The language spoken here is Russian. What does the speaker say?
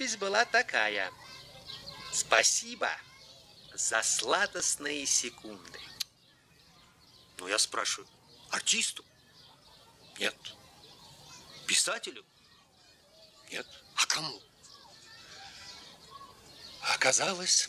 надпись была такая. Спасибо за сладостные секунды. Ну, я спрашиваю, артисту? Нет. Писателю? Нет. А кому? Оказалось,